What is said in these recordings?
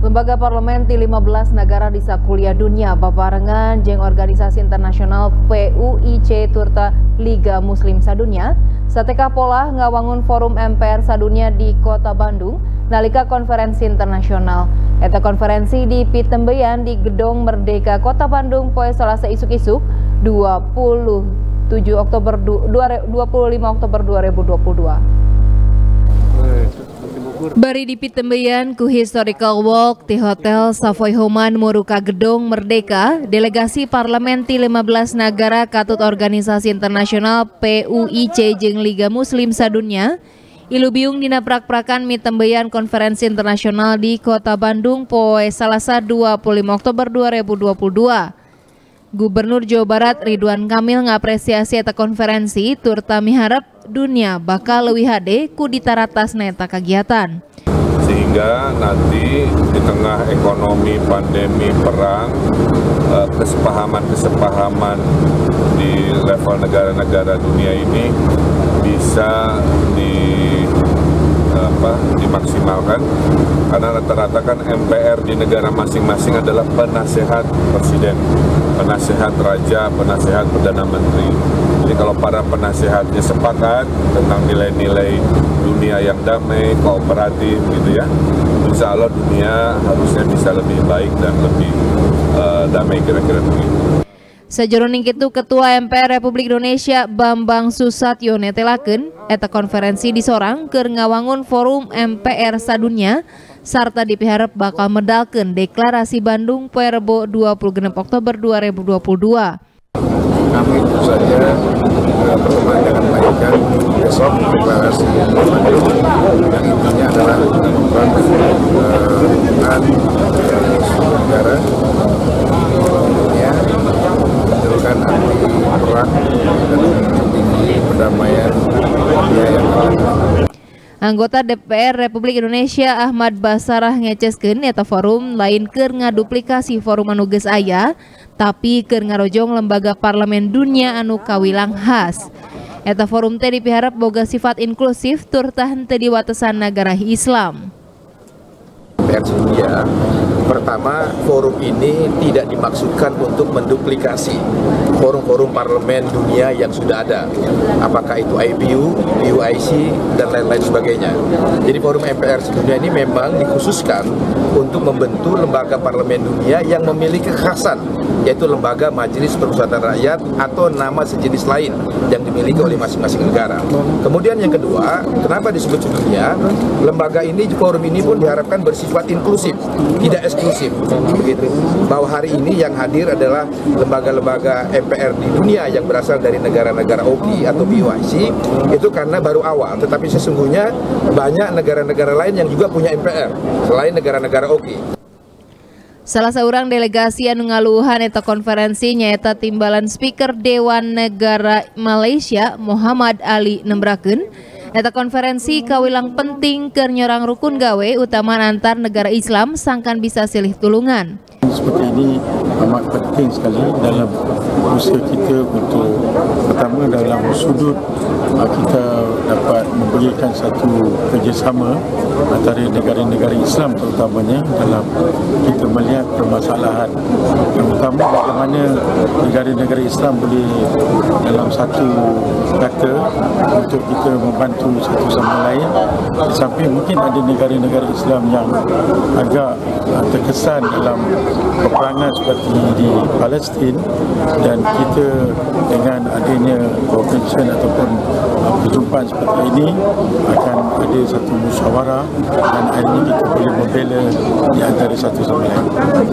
Lembaga Parlemen di 15 negara di sakuliah dunia babarengan jeng organisasi internasional PUIC turta Liga Muslim Sadunia sateka pola ngawangun forum MPR Sadunia di Kota Bandung nalika konferensi internasional. Eta konferensi di Pitembeyan di Gedung Merdeka Kota Bandung poe Selasa isuk-isuk 27 Oktober 25 Oktober 2022. Bari di Pitembeyan ku historical walk di Hotel Savoy Homan Muruka Gedong Merdeka, delegasi parlemen di 15 negara katut organisasi internasional PUIC jeng Liga Muslim Sadunya, ilu biung dina prak-prakan mitembeyan konferensi internasional di Kota Bandung poe Salasa 25 Oktober 2022. Gubernur Jawa Barat Ridwan Kamil ngapresiasi eta konferensi turta miharap dunia bakal lebih HD ku ditaratas neta kegiatan. Sehingga nanti di tengah ekonomi, pandemi, perang, eh, kesepahaman-kesepahaman di level negara-negara dunia ini bisa di apa dimaksimalkan karena rata-rata kan MPR di negara masing-masing adalah penasehat presiden, penasehat raja, penasehat perdana menteri. Jadi kalau para penasehatnya sepakat tentang nilai-nilai dunia yang damai, kooperatif gitu ya, insya Allah dunia harusnya bisa lebih baik dan lebih uh, damai kira-kira begitu. Sejeroning itu Ketua MPR Republik Indonesia Bambang Susatyo netelaken eta konferensi di Sorang ke ngawangun forum MPR sadunya serta dipiharap bakal medalkan deklarasi Bandung Perbo 20 Oktober 2022. Kami itu saja eh, berteman dengan baik dan besok deklarasi Bandung yang intinya adalah melakukan Anggota DPR Republik Indonesia Ahmad Basarah ngeceskeun eta forum lain keur ngaduplikasi forum anu geus aya, tapi keur ngarojong lembaga parlemen dunia anu kawilang khas. Eta forum teh dipiharap boga sifat inklusif tur tah teu diwatesan negara Islam. dunia Pertama, forum ini tidak dimaksudkan untuk menduplikasi forum-forum parlemen dunia yang sudah ada. Apakah itu IPU, UIC, dan lain-lain sebagainya. Jadi forum MPR sedunia ini memang dikhususkan untuk membentuk lembaga parlemen dunia yang memiliki kekhasan, yaitu lembaga majelis permusyawaratan rakyat atau nama sejenis lain yang dimiliki oleh masing-masing negara. Kemudian yang kedua, kenapa disebut dunia? Lembaga ini, forum ini pun diharapkan bersifat inklusif, tidak eksklusif begitu bahwa hari ini yang hadir adalah lembaga-lembaga MPR di dunia yang berasal dari negara-negara OKI atau BYC itu karena baru awal tetapi sesungguhnya banyak negara-negara lain yang juga punya MPR selain negara-negara OKI Salah seorang delegasi anu ngaluhan eta konferensi nyaeta timbalan speaker Dewan Negara Malaysia Muhammad Ali Nembraken Eta konferensi kawilang penting ke nyerang rukun gawe utama antar negara Islam sangkan bisa silih tulungan. Seperti ini amat penting sekali dalam usaha kita untuk pertama dalam sudut ah, kita dapat memberikan satu kerjasama antara negara-negara Islam terutamanya dalam kita melihat permasalahan. Yang utama bagaimana negara-negara Islam boleh dalam satu kata untuk kita membantu satu sama lain samping mungkin ada negara-negara Islam yang agak ah, terkesan dalam peperangan seperti di Palestin dan kita dengan adanya convention ataupun uh, perjumpaan seperti ini akan ada satu musyawarah dan akhirnya kita boleh membela di antara satu sama lain.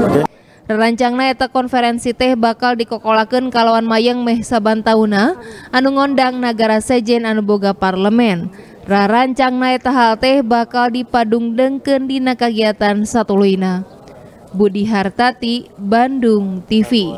Okay? Rancangna eta konferensi teh bakal dikokolakeun kalawan mayang meh saban tauna anu ngondang negara sejen anu boga parlemen. Rarancangna eta hal teh bakal dipadung dengkeun dina kagiatan satuluina. Budi Hartati, Bandung TV.